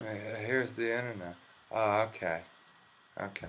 Here's the internet. Oh, okay. Okay.